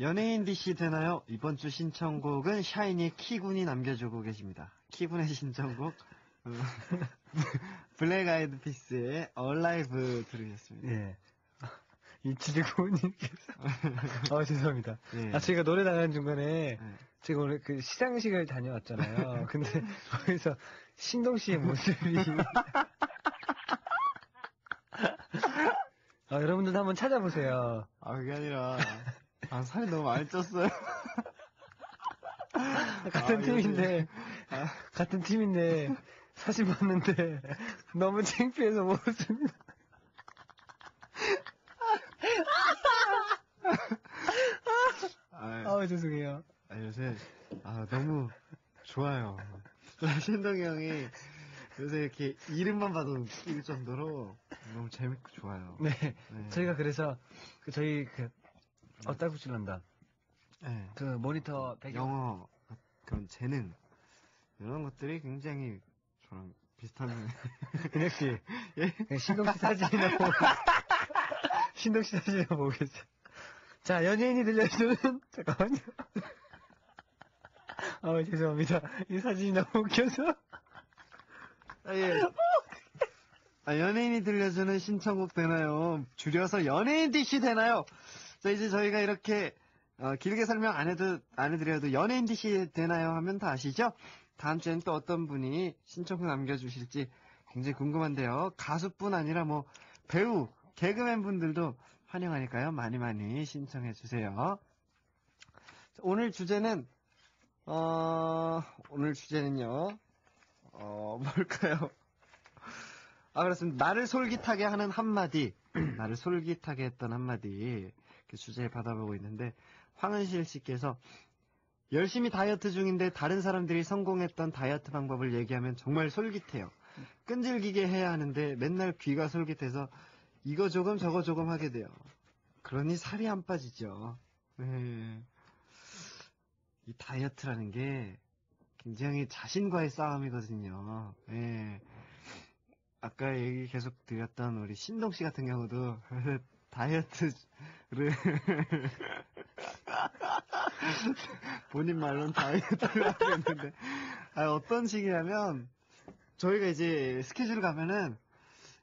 연예인 DC 되나요? 이번 주 신청곡은 샤이니 키군이 남겨주고 계십니다. 키군의 신청곡 어, Black Eyed Peas의 Alive 들으셨습니다. 예. 이치즈고님께서. 아, 죄송합니다. 예. 아, 제가 노래 나가는 중간에, 네. 제가 오늘 그 시상식을 다녀왔잖아요. 근데 거기서 신동 씨의 모습이. 아, 여러분들도 한번 찾아보세요. 아 그게 아니라 아 살이 너무 많이 쪘어요. 같은 아, 팀인데, 아. 같은 팀인데, 사진 봤는데, 너무 창피해서 못 웃습니다. 아, 아, 죄송해요. 아, 요새 아 너무 좋아요. 신동이 형이 요새 이렇게 이름만 봐도 웃길 정도로 너무 재밌고 좋아요. 네. 네. 저희가 그래서, 그 저희 그, 어, 딸꾹질 난다. 네. 그 모니터 배경. 영어 그런 재능 이런 것들이 굉장히 저랑 비슷한 은혁 씨. 예? 신동 씨 사진이나 보고. 신동 씨 사진이나 보고 계세요. 자, 연예인이 들려주는, 잠깐만요. 아, 죄송합니다. 이 사진이 너무 웃겨서. 아, 예. 아, 연예인이 들려주는 신청곡 되나요? 줄여서 연예인 DC 되나요? 자, 이제 저희가 이렇게, 어, 길게 설명 안 해도, 안 해드려도 연예인 DC 되나요? 하면 다 아시죠? 다음 주엔 또 어떤 분이 신청곡 남겨주실지 굉장히 궁금한데요. 가수뿐 아니라 뭐, 배우, 개그맨 분들도 환영하니까요. 많이 많이 신청해 주세요. 오늘 주제는, 어, 오늘 주제는요. 어, 뭘까요? 아, 그렇습니다. 나를 솔깃하게 하는 한마디. 나를 솔깃하게 했던 한마디. 그 주제 받아보고 있는데, 황은실 씨께서 열심히 다이어트 중인데 다른 사람들이 성공했던 다이어트 방법을 얘기하면 정말 솔깃해요. 끈질기게 해야 하는데 맨날 귀가 솔깃해서 이거 조금 저거 조금 하게 돼요. 그러니 살이 안 빠지죠. 네. 이 다이어트라는 게 굉장히 자신과의 싸움이거든요. 예. 아까 얘기 계속 드렸던 우리 신동 씨 같은 경우도 다이어트를 본인 말로는 다이어트를 하고 있는데 아, 어떤 식이냐면 저희가 이제 스케줄 가면은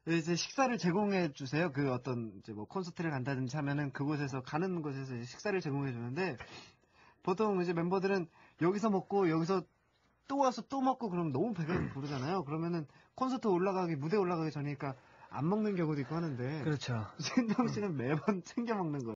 이제 식사를 제공해 주세요. 그 어떤 이제 뭐 콘서트를 간다든지 하면은 그곳에서 가는 곳에서 식사를 제공해 주는데 보통 이제 멤버들은 여기서 먹고 여기서 또 와서 또 먹고 그러면 너무 배가 부르잖아요. 그러면은 콘서트 올라가기 무대 올라가기 전이니까 안 먹는 경우도 있고 하는데 그렇죠. 신동 씨는 매번 챙겨 먹는 거예요.